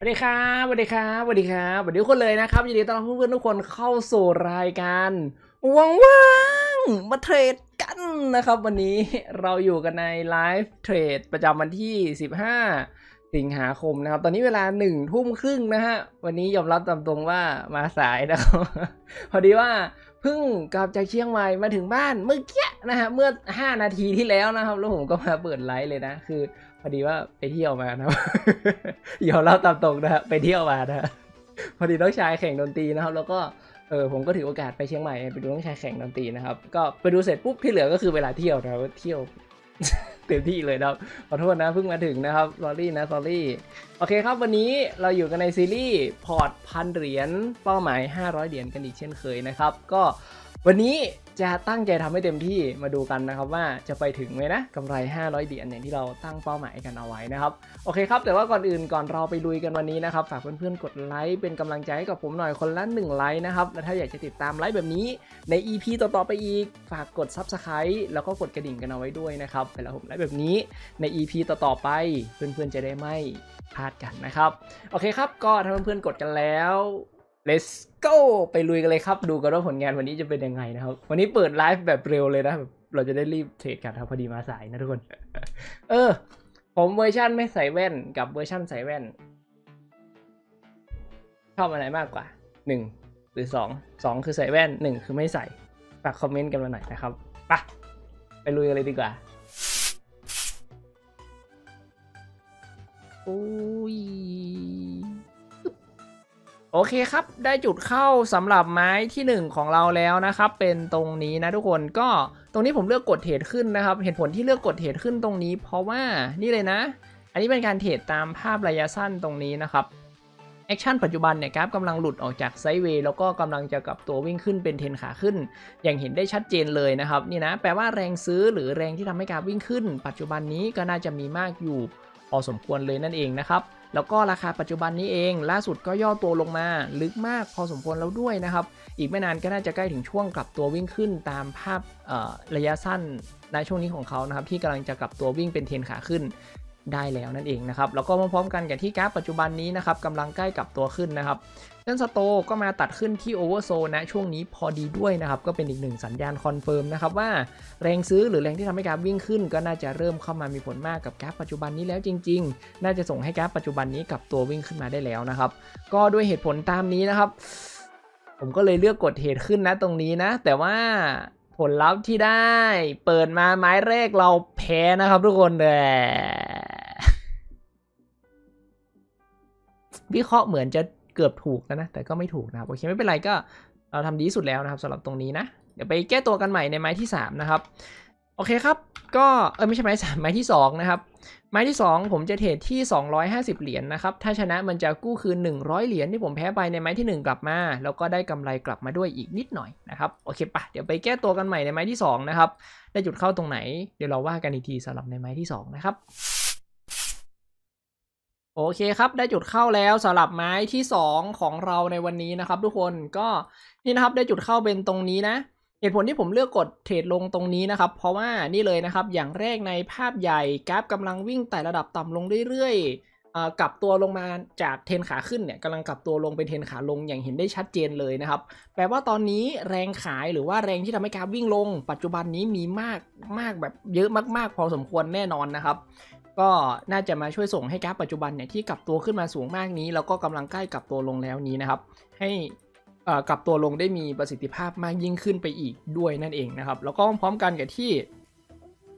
สวัสดีครับสวัสดีครับสวัสดีครับสวัสดีทุกคนเลยนะครับยินดีต้อนรับเพื่อนๆทุกคนเข้าสู่รายการว่างๆมาเทรดกันนะครับ วันนี้เราอยู่กันในไลฟ์เทรดประจำวันที่ 15 สิงหาคมนะครับ ตอนนี้เวลาหนึ่งทุ่มครึ่งนะฮะวันนี้ยอมรับตามตรงว่ามาสายนะครับพอดีว่าเพิ่งกลับจากเชียงใหม่มาถึงบ้านเมื่อกี้นะฮะเมื่อ 5 นาทีที่แล้วนะครับแล้วผมก็มาเปิดไลฟ์เลยนะคือ พอดีว่าไปเที่ยวมานะครับยอมรับตามตรงนะฮะไปเที่ยวมานะฮะพอดีน้องชายแข่งดนตรีนะครับ แล้วก็เออผมก็ถือโอกาสไปเชียงใหม่ไปดูน้องชายแข่งดนตรีนะครับ ก็ไปดูเสร็จปุ๊บที่เหลือก็คือเวลาเที่ยวนะครับเที่ยวเต็มที่เลยนะครับขอโทษนะเพิ่งมาถึงนะครับลอรี่นะลอรี่โอเคครับวันนี้เราอยู่กันในซีรีส์พอร์ตพันเหรียญเป้าหมาย 500 เหรียญกันอีกเช่นเคยนะครับ ก็ วันนี้จะตั้งใจทำให้เต็มที่มาดูกันนะครับว่าจะไปถึงไหมนะกำไร 500เหรียญอย่างที่เราตั้งเป้าหมายกันเอาไว้นะครับโอเคครับ แต่ว่าก่อนอื่นก่อนเราไปลุยกันวันนี้นะครับฝากเพื่อนๆกดไลค์เป็นกำลังใจให้กับผมหน่อยคนละ1ไลค์นะครับและถ้าอยากจะติดตามไลฟ์แบบนี้ใน EP ต่อๆไปอีก ฝากกด Subscribe แล้วก็กดกระดิ่งกันเอาไว้ด้วยนะครับเวลาผมไลฟ์แบบนี้ใน EP ต่อๆไปเพื่อนๆจะได้ไม่พลาดกันนะครับโอเคครับก็ถ้าเพื่อนๆกดกันแล้ว let's go ไปลุยกันเลยครับ ดูกันว่าผลงานวันนี้จะเป็นยังไงนะครับ วันนี้เปิดไลฟ์แบบเร็วเลยนะเราจะได้รีบเทรดกันครับพอดีมาสายนะทุกคน เออ ผมเวอร์ชันไม่ใส่แว่นกับเวอร์ชันใส่แว่น ชอบอันไหนมากกว่าหนึ่งหรือสองสองคือใส่แว่นหนึ่งคือไม่ใส่ฝากคอมเมนต์กันมาหน่อยนะครับไปะไปลุยกันเลยดีกว่าอุ้ย โอเคครับ ได้จุดเข้าสำหรับไม้ที่ 1 ของเราแล้วนะครับ เป็นตรงนี้นะทุกคนก็ตรงนี้ผมเลือกกดเทรดขึ้นนะครับ เหตุผลที่เลือกกดเทรดขึ้นตรงนี้ เพราะว่านี่เลยนะ อันนี้เป็นการเทรดตามภาพระยะสั้นตรงนี้นะครับ action ปัจจุบันเนี่ยกราฟกำลังหลุดออกจาก sideway แล้วก็กำลังจะกลับตัววิ่งขึ้นเป็นเทนขาขึ้น อย่างเห็นได้ชัดเจนเลยนะครับนี่นะแปลว่าแรงซื้อหรือแรงที่ทำให้กราฟวิ่งขึ้น ปัจจุบันนี้ก็น่าจะมีมากอยู่พอสมควรเลยนั่นเองนะครับ แล้วก็ราคาปัจจุบันนี้เอง ล่าสุดก็ย่อตัวลงมาลึกมากพอสมควรแล้วด้วยนะครับ อีกไม่นานก็น่าจะใกล้ถึงช่วงกลับตัววิ่งขึ้นตามภาพระยะสั้นในช่วงนี้ของเขานะครับที่กำลังจะกลับตัววิ่งเป็นเทนขาขึ้น ได้แล้วนั่นเองนะครับแล้วก็พร้อมๆกันกับที่กราฟปัจจุบันนี้นะครับกำลังใกล้กลับตัวขึ้นนะครับเส้น Sto ก็มาตัดขึ้นที่ oversold นะช่วงนี้พอดีด้วยนะครับก็เป็นอีกหนึ่งสัญญาณ confirm นะครับว่าแรงซื้อหรือแรงที่ทำให้กราฟวิ่งขึ้น ก็น่าจะเริ่มเข้ามามีผลมากกับกราฟปัจจุบันนี้แล้วจริง ๆ น่าจะส่งให้กราฟปัจจุบันนี้กลับตัววิ่งขึ้นมาได้แล้วนะครับก็ด้วยเหตุผลตามนี้นะครับผมก็เลยเลือกกดเหตุขึ้นนะตรงนี้นะ แต่ว่าผลลัพธ์ที่ได้เปิดมาไม้แรกเราแพ้นะครับทุกคนแต่ วิเคราะห์เหมือนจะเกือบถูกแล้วนะ แต่ก็ไม่ถูกนะครับโอเคไม่เป็นไรก็เราทำดีสุดแล้วนะครับสำหรับตรงนี้นะ เดี๋ยวไปแก้ตัวกันใหม่ในไม้ที่ 3 นะครับ โอเคครับ ก็เออไม่ใช่ไม้สามไม้ที่ 2 นะครับ ไม้ที่ 2 ผมจะเทรดที่ 250 เหรียญนนะครับ ถ้าชนะมันจะกู้คืน 100 เหรียญที่ผมแพ้ไปในไม้ที่ 1 กลับมา แล้วก็ได้กำไรกลับมาด้วยอีกนิดหน่อยนะครับโอเคปะเดี๋ยวไปแก้ตัวกันใหม่ในไม้ที่2นะครับได้จุดเข้าตรงไหนเดี๋ยวเราว่ากันอีกทีสำหรับในไม้ที่2นะครับ โอเคครับได้จุดเข้าแล้วสำหรับไม้ที่ 2 ของเราในวันนี้นะครับ ทุกคนก็นี่นะครับได้จุดเข้าเป็นตรงนี้นะ เหตุผลที่ผมเลือกกดเทรดลงตรงนี้นะครับ เพราะว่านี่เลยนะครับอย่างแรกในภาพใหญ่กราฟกำลังวิ่งไต่ระดับต่ำลงเรื่อยๆกลับตัวลงมาจากเทรนขาขึ้นเนี่ยกำลังกลับตัวลงเป็นเทรนขาลงอย่างเห็นได้ชัดเจนเลยนะครับ แปลว่าตอนนี้แรงขายหรือว่าแรงที่ทำให้กราฟวิ่งลง ปัจจุบันนี้มีมากมากแบบเยอะมากๆ พอสมควรแน่นอนนะครับ ก็น่าจะมาช่วยส่งให้กราฟปัจจุบันเนี่ยที่กลับตัวขึ้นมาสูงมากนี้ แล้วก็กำลังใกล้กลับตัวลงแล้วนี้นะครับ ให้กลับตัวลงได้มีประสิทธิภาพมากยิ่งขึ้นไปอีกด้วยนั่นเองนะครับ แล้วก็พร้อมกันกับที่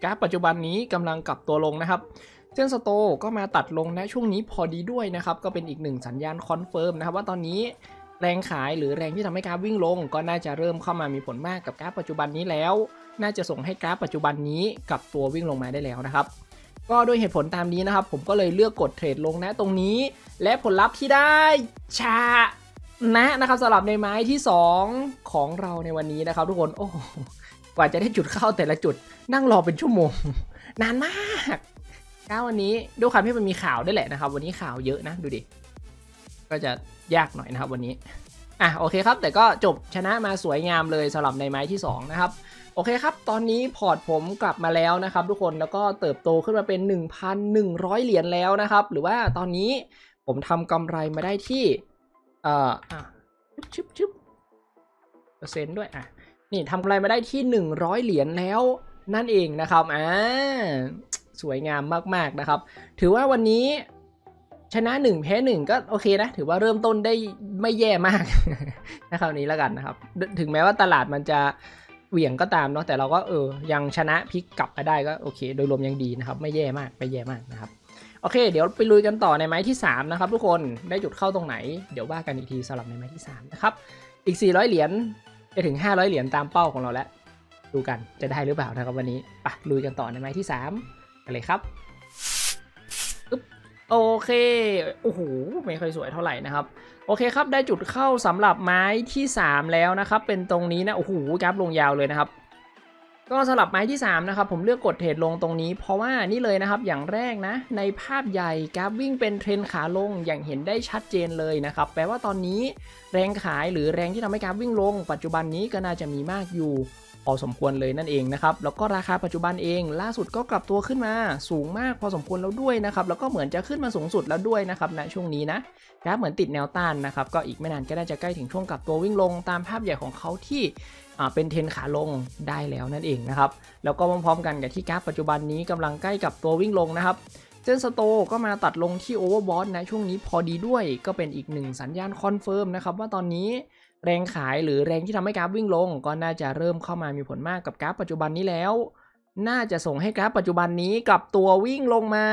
กราฟปัจจุบันนี้กำลังกลับตัวลงนะครับเส้น Sto ก็มาตัดลงนะช่วงนี้พอดีด้วยนะครับ ก็เป็นอีกหนึ่งสัญญาณ confirm นะครับว่าตอนนี้แรงขายหรือแรงที่ทำให้กราฟวิ่งลง ก็น่าจะเริ่มเข้ามามีผลมากกับกราฟปัจจุบันนี้แล้ว น่าจะส่งให้กราฟปัจจุบันนี้กลับตัววิ่งลงมาได้แล้วนะครับ ก็ด้วยเหตุผลตามนี้นะครับ ผมก็เลยเลือกกดเทรดลงนะตรงนี้ และผลลัพธ์ที่ได้ชนะนะครับสำหรับในไม้ที่ 2 ของเราในวันนี้นะครับ ทุกคนโอ้กว่าจะได้จุดเข้าแต่ละจุดนั่งรอเป็นชั่วโมง นานมากก้าวันนี้ด้วยความที่มันมีข่าวด้วยแหละนะครับ วันนี้ข่าวเยอะนะดูดิก็จะยากหน่อยนะครับวันนี้อะโอเคครับ แต่ก็จบชนะมาสวยงามเลยสำหรับในไม้ที่ 2 นะครับ อเคครับ ตอนนี้พอร์ตผมกลับมาแล้วนะครับทุกคนแล้วก็เติบโตขึ้นมาเป็น 1,100 เหรียญแล้วนะครับ หรือว่าตอนนี้ผมทำกำไรมาได้ที่เอ่ออะชึบชึบชึบเปอร์เซ็นต์ด้วยอะนี่ทำกำไรมาได้ที่ 100 เหรียญแล้วนั่นเองนะครับอ่าสวยงามมาก ๆ นะครับ ถือว่าวันนี้ชนะ1แพ้1ก็โอเคนะ ถือว่าเริ่มต้นได้ไม่แย่มากนะครับนี้แล้วกันนะครับ ถึงแม้ว่าตลาดมันจะ เหวี่ยงก็ตามเนาะแต่เราก็เออยังชนะพลิกกลับมาได้ก็โอเค โดยรวมยังดีนะครับ ไม่แย่มากไม่แย่มากนะครับโอเค เดี๋ยวไปลุยกันต่อในไม้ที่ 3 นะครับทุกคนได้จุดเข้าตรงไหน เดี๋ยวว่ากันอีกทีสำหรับในไม้ที่3นะครับอีก 400 เหรียญจะถึง 500 เหรียญตามเป้าของเราแล้ว ดูกันจะได้หรือเปล่านะครับวันนี้ไปลุยกันต่อในไม้ที่ 3 กันเลยครับโอเคโอ้โหไม่ค่อยสวยเท่าไหร่นะครับ โอเคครับได้จุดเข้าสำหรับไม้ที่ 3 แล้วนะครับเป็นตรงนี้นะโอ้โหกราฟลงยาวเลยนะครับ ก็สำหรับไม้ที่ 3 นะครับ ผมเลือกกดเทรดลงตรงนี้ เพราะว่านี่เลยนะครับอย่างแรกนะ ในภาพใหญ่กราฟวิ่งเป็นเทรนขาลงอย่างเห็นได้ชัดเจนเลยนะครับ แปลว่าตอนนี้แรงขายหรือแรงที่ทำให้กราฟวิ่งลง ปัจจุบันนี้ก็น่าจะมีมากอยู่พอสมควรเลยนั่นเองนะครับ แล้วก็ราคาปัจจุบันเองล่าสุดก็กลับตัวขึ้นมาสูงมากพอสมควรแล้วด้วยนะครับ แล้วก็เหมือนจะขึ้นมาสูงสุดแล้วด้วยนะครับณช่วงนี้นะกราฟเหมือนติดแนวต้านนะครับ ก็อีกไม่นานก็น่าจะใกล้ถึงช่วงกลับตัววิ่งลงตามภาพใหญ่ของเขาที่ เป็นเทนขาลงได้แล้วนั่นเองนะครับแล้วก็พร้อมๆกันกับที่กราฟปัจจุบันนี้กำลังใกล้กับตัววิ่งลงนะครับเจนสโตก็มาตัดลงที่ overbought นะช่วงนี้พอดีด้วยก็เป็นอีกหนึ่งสัญญาณ confirm นะครับว่าตอนนี้แรงขายหรือแรงที่ทำให้กราฟวิ่งลง ก็น่าจะเริ่มเข้ามามีผลมากกับกราฟปัจจุบันนี้แล้ว น่าจะส่งให้กราฟปัจจุบันนี้กลับตัววิ่งลงมา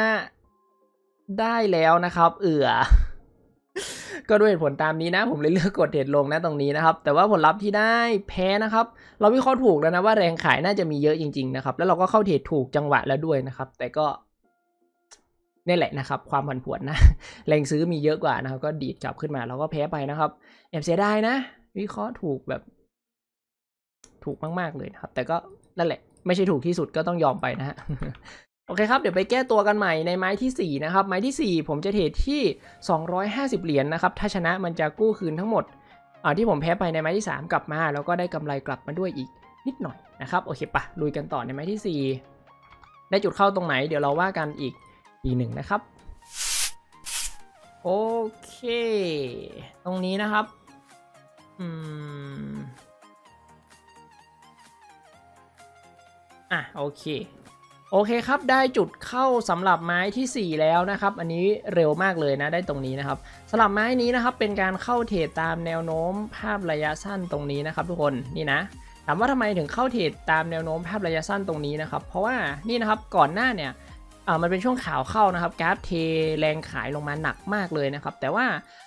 ได้แล้วนะครับ เอือ ก็ด้วยผลตามนี้นะ ผมเลยเลือกกดเทรดลงนะตรงนี้นะครับ แต่ว่าผลลัพธ์ที่ได้แพ้นะครับ เราวิเคราะห์ถูกแล้วนะว่าแรงขายน่าจะมีเยอะจริงๆนะครับ แล้วเราก็เข้าเทรดถูกจังหวะแล้วด้วยนะครับ แต่ก็นี่แหละนะครับ ความผันผวนนะ แรงซื้อมีเยอะกว่านะครับ ก็ดีดกลับขึ้นมาเราก็แพ้ไปนะครับแอบเสียดายนะ วิเคราะห์ถูกแบบ ถูกมากๆเลยนะครับ แต่ก็นั่นแหละ ไม่ใช่ถูกที่สุดก็ต้องยอมไปนะฮะ โอเคครับ เดี๋ยวไปแก้ตัวกันใหม่ในไม้ที่ 4 นะครับ ไม้ที่ 4 ผมจะเทรดที่ 250 เหรียญนนะครับ ถ้าชนะมันจะกู้คืนทั้งหมดที่ผมแพ้ไปในไม้ที่ 3 กลับมา แล้วก็ได้กำไรกลับมาด้วยอีกนิดหน่อยนะครับ โอเคปะลุยกันต่อในไม้ที่ 4 ได้จุดเข้าตรงไหน เดี๋ยวเราว่ากันอีกทีหนึ่งนะครับ โอเค ตรงนี้นะครับ อืม อะ โอเค โอเคครับได้จุดเข้าสำหรับไม้ที่ 4 แล้วนะครับ อันนี้เร็วมากเลยนะได้ตรงนี้นะครับสำหรับไม้นี้นะครับเป็นการเข้าเทรดตามแนวโน้มภาพระยะสั้นตรงนี้นะครับ ทุกคนนี่นะถามว่าทำไมถึงเข้าเทรดตามแนวโน้มภาพระยะสั้นตรงนี้นะครับ เพราะว่านี่นะครับก่อนหน้าเนี่ยอ่ามันเป็นช่วงข่าวเข้านะครับกราฟเทแรงขายลงมาหนักมากเลยนะครับ แต่ว่า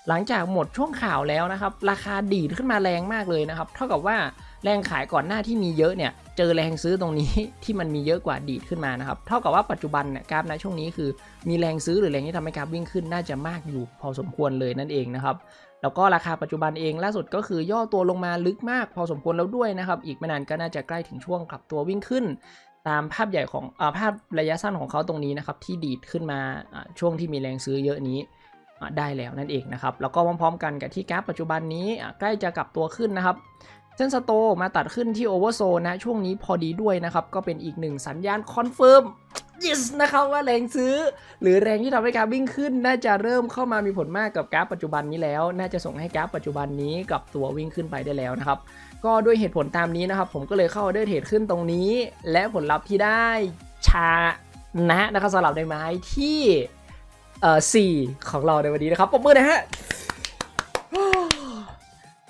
หลังจากหมดช่วงข่าวแล้วนะครับ ราคาดีดขึ้นมาแรงมากเลยนะครับ เท่ากับว่า แรงขายก่อนหน้าที่มีเยอะเนี่ยเจอแรงซื้อตรงนี้ที่มันมีเยอะกว่าดีดขึ้นมานะครับเท่ากับว่าปัจจุบันเนี่ยกราฟในช่วงนี้คือมีแรงซื้อหรือแรงที่ทำให้กราฟวิ่งขึ้นน่าจะมากอยู่พอสมควรเลยนั่นเองนะครับแล้วก็ราคาปัจจุบันเองล่าสุดก็คือย่อตัวลงมาลึกมาก พอสมควรแล้วด้วยนะครับอีกไม่นานก็น่าจะใกล้ถึงช่วงกลับตัววิ่งขึ้น ตามภาพใหญ่ของอภาพระยะสั้นของเขาตรงนี้นะครับที่ดีดขึ้นมาช่วงที่มีแรงซื้อเยอะนี้ได้แล้วนั่นเองนะครับแล้วก็พร้อมๆกันกับที่กราฟปัจจุบันนี้ใกล้จะกลับตัวขึ้นนะครับ เส้น Sto มาตัดขึ้นที่ oversold นนะช่วงนี้พอดีด้วยนะครับ ก็เป็นอีกหนึ่งสัญญาณ confirm yes นะครับว่าแรงซื้อ หรือแรงที่ทำให้กราฟวิ่งขึ้น น่าจะเริ่มเข้ามามีผลมากกับกราฟปัจจุบันนี้แล้ว น่าจะส่งให้กราฟปัจจุบันนี้กลับตัววิ่งขึ้นไปได้แล้วนะครับ ก็ด้วยเหตุผลตามนี้นะครับ ผมก็เลยเข้าออเดอร์เทรดขึ้นตรงนี้ และผลลัพธ์ที่ได้ชนะนะครับสำหรับในไม้ที่เอ่อสี่ของเราในวันนี้นะครับปรบมือนะฮะ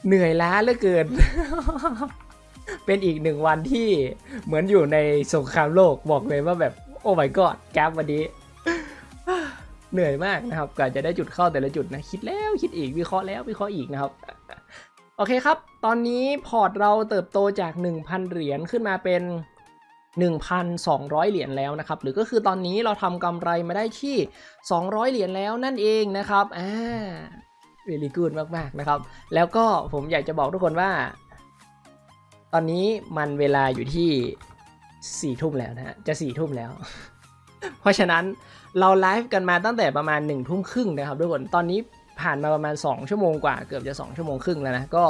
เหนื่อยล้าเหลือเกิน เป็นอีกหนึ่งวันที่เหมือนอยู่ในสงครามโลกบอกเลยว่าแบบโอ้ my god กราฟวันนี้ เหนื่อยมากนะครับกว่าจะได้จุดเข้าแต่ละจุดนะ คิดแล้วคิดอีกวิเคราะห์แล้ววิเคราะห์อีกนะครับ โอเคครับ ตอนนี้พอร์ตเราเติบโตจาก 1,000 เหรียญขึ้นมาเป็น 1,200 เหรียญแล้วนะครับ หรือก็คือตอนนี้เราทำกำไรมาได้ที่ 200 เหรียญแล้วนั่นเองนะครับอ่า really good มากๆนะครับ แล้วก็ผมอยากจะบอกทุกคนว่า ตอนนี้มันเวลาอยู่ที่สี่ทุ่มแล้วนะฮะ จะสี่ทุ่มแล้ว เพราะฉะนั้นเราไลฟ์กันมาตั้งแต่ประมาณ1นึ่ทุ่มครึ่งนะครับทุกคน ตอนนี้ผ่านมาประมาณ 2 ชั่วโมงกว่า เกือบจะ 2 ชั่วโมงครึ่งแล้วนะ ก็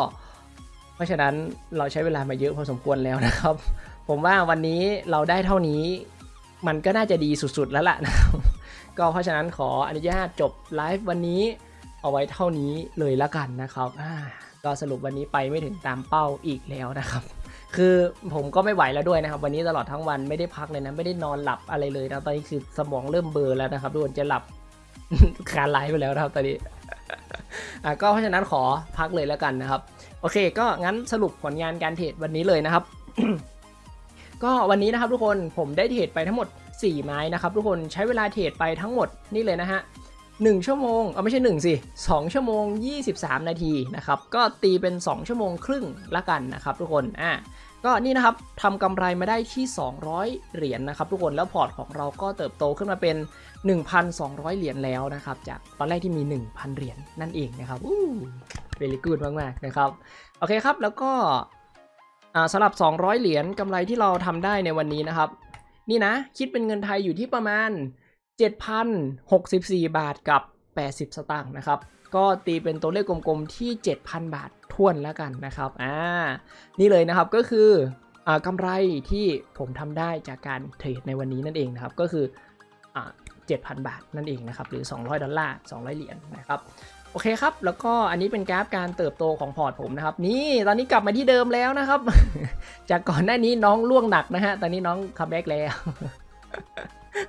เพราะฉะนั้นเราใช้เวลามาเยอะพอสมควรแล้วนะครับ ผมว่าวันนี้เราได้เท่านี้ มันก็น่าจะดีสุดๆแล้วล่ะนะครับ ก็เพราะฉะนั้นขออนุญาตจบไลฟ์วันนี้ เอาไว้เท่านี้เลยละกันนะครับก็สรุปวันนี้ไปไม่ถึงตามเป้าอีกแล้วนะครับ คือผมก็ไม่ไหวแล้วด้วยนะครับ วันนี้ตลอดทั้งวันไม่ได้พักเลยนะไม่ได้นอนหลับอะไรเลยนะตอนนี้คือสมองเริ่มเบลอแล้วนะครับทุกคนจะหลับการไลฟ์ไปแล้วนะครับตอนนี้อะก็เพราะฉะนั้นขอพักเลยแล้วกันนะครับ โอเค ก็งั้นสรุปผลงานการเทรดวันนี้เลยนะครับ ก็วันนี้นะครับทุกคนผมได้เทรดไปทั้งหมด 4 ไม้นะครับ ทุกคนใช้เวลาเทรดไปทั้งหมดนี่เลยนะฮะ 1 ชั่วโมงเอาไม่ใช่1สิ2ชั่วโมง 23 นาทีนะครับก็ตีเป็น 2 ชั่วโมงครึ่งละกันนะครับทุกคนอะก็นี่นะครับทำกำไรมาได้ที่ 200 เหรียญนนะครับทุกคนแล้วพอร์ตของเราก็เติบโตขึ้นมาเป็น 1,200 เหรียญแล้วนะครับจากตอนแรกที่มี 1,000 เหรียญนั่นเองนะครับอู้เวลิกูดมากๆนะครับโอเคครับแล้วก็อ่าสำหรับ 200 เหรียญกำไรที่เราทำได้ในวันนี้นะครับ นี่นะคิดเป็นเงินไทยอยู่ที่ประมาณ 7,064 บาทกับ 80 สตางค์นะครับ ก็ตีเป็นตัวเลขกลมๆที่ 7,000 บาททวนแล้วกันนะครับ อ่า นี่เลยนะครับก็คืออ่ากำไรที่ผมทำได้จากการเทรดในวันนี้นั่นเองนะครับ ก็คืออ่า7,000 บาทนั่นเองนะครับ หรือ 200 ดอลลาร์ 200 เหรียญนะครับ โอเคครับ แล้วก็อันนี้เป็นกราฟการเติบโตของพอร์ตผมนะครับ นี่ตอนนี้กลับมาที่เดิมแล้วนะครับ จากก่อนหน้านี้น้องร่วงหนักนะฮะ ตอนนี้น้อง comeback แล้ว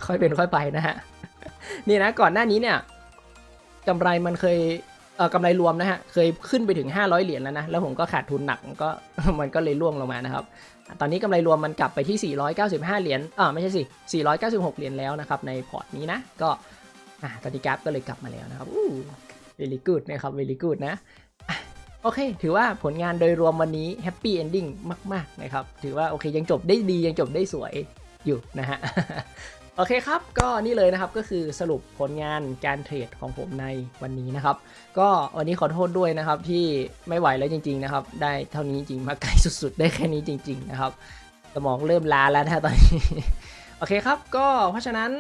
ค่อยเป็นค่อยไปนะฮะนี่นะก่อนหน้านี้เนี่ยกำไรมันเคยเออกำไรรวมนะฮะเคยขึ้นไปถึง 500 เหรียญแล้วนะแล้วผมก็ขาดทุนหนักมันก็มันก็เลยร่วงลงมานะครับ ตอนนี้กำไรรวมมันกลับไปที่ 495 เหรียญอ่าไม่ใช่สิ496 เหรียญแล้วนะครับในพอร์ตนี้นะก็อ่าตอนนี้กราฟก็เลยกลับมาแล้วนะครับอู้ very good นะครับ very good นะโอเค ถือว่าผลงานโดยรวมวันนี้ happy ending มาก ๆ นะครับ ถือว่าโอเคยังจบได้ดียังจบได้สวยอยู่นะฮะ โอเคครับ ก็นี่เลยนะครับก็คือสรุปผลงานการเทรดของผมในวันนี้นะครับ ก็วันนี้ขอโทษด้วยนะครับที่ไม่ไหวแล้วจริง ๆนะครับ ได้เท่านี้จริงมาไกลสุด ๆ ได้แค่นี้จริง ๆ นะครับ สมองเริ่มล้าแล้วนะตอนนี้ โอเคครับ ก็เพราะฉะนั้น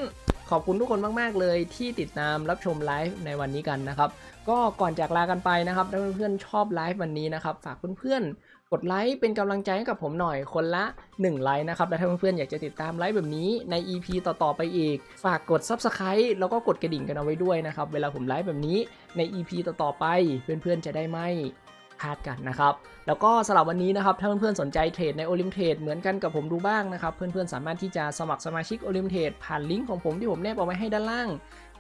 ขอบคุณทุกคนมาก ๆ เลยที่ติดตามรับชมไลฟ์ในวันนี้กันนะครับ ก็ก่อนจากลากันไปนะครับถ้าเพื่อนๆชอบไลฟ์วันนี้นะครับ ฝากเพื่อนๆ กดไลค์เป็นกำลังใจให้กับผมหน่อยคนละ 1 ไลค์นะครับ และถ้าเพื่อนๆ อยากจะติดตามไลฟ์แบบนี้ใน EP ต่อๆ ไปอีก ฝากกด Subscribe แล้วก็กดกระดิ่งกันเอาไว้ด้วยนะครับ เวลาผมไลฟ์แบบนี้ใน EP ต่อๆ ไป เพื่อนๆ จะได้ไม่พลาดกันนะครับ แล้วก็สำหรับวันนี้นะครับ ถ้าเพื่อนๆ สนใจเทรดใน Olymp Trade เหมือนกันกับผมดูบ้างนะครับ เพื่อนๆ สามารถที่จะสมัครสมาชิก Olymp Trade ผ่านลิงก์ของผมที่ผมแนบเอาไว้ให้ด้านล่าง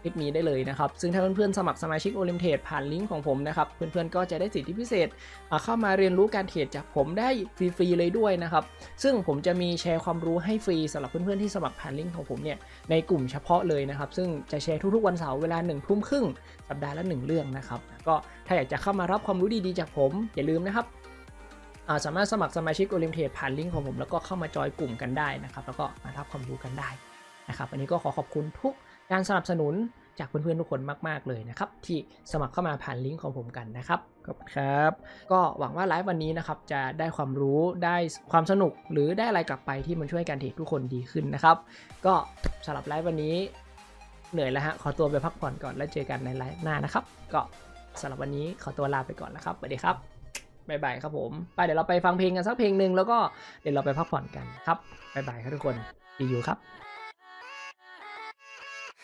คลิปนี้ได้เลยนะครับ ซึ่งถ้าเพื่อนๆสมัครสมาชิก Olymp Trade ผ่านลิงก์ของผมนะครับ เพื่อนๆก็จะได้สิทธิพิเศษ เข้ามาเรียนรู้การเทรดจากผมได้ฟรีๆเลยด้วยนะครับ ซึ่งผมจะมีแชร์ความรู้ให้ฟรีสำหรับเพื่อนๆที่สมัครผ่านลิงก์ของผมเนี่ยในกลุ่มเฉพาะเลยนะครับ ซึ่งจะแชร์ทุกๆวันเสาร์เวลาหนึ่งทุ่มครึ่งสัปดาห์ละหนึ่งเรื่องนะครับ ก็ถ้าอยากจะเข้ามารับความรู้ดีๆจากผมอย่าลืมนะครับสามารถสมัครสมาชิก Olymp Trade ผ่านลิงก์ของผมแล้วก็เข้ามาจอยกลุ่มกันได้นะครับ แล้วก็มารับความรู้กันได้ นะครับอันนี้ก็ขอขอบคุณทุกการสนับสนุนจากเพื่อนๆทุกคนมากๆเลยนะครับที่สมัครเข้ามาผ่านลิงก์ของผมกันนะครับขอบคุณครับ ก็หวังว่าไลฟ์วันนี้นะครับจะได้ความรู้ได้ความสนุกหรือได้อะไรกลับไปที่มันช่วยการเทรดทุกคนดีขึ้นนะครับ ก็สำหรับไลฟ์วันนี้เหนื่อยแล้วฮะขอตัวไปพักผ่อนก่อนแล้วเจอกันในไลฟ์หน้านะครับ ก็สำหรับวันนี้ขอตัวลาไปก่อนนะครับสวัสดีครับบ๊ายบายครับผมไปเดี๋ยวเราไปฟังเพลงกันสักเพลงหนึ่งแล้วก็เดี๋ยวเราไปพักผ่อนกันครับบ๊ายบายครับทุกคนดีอยู่ครับ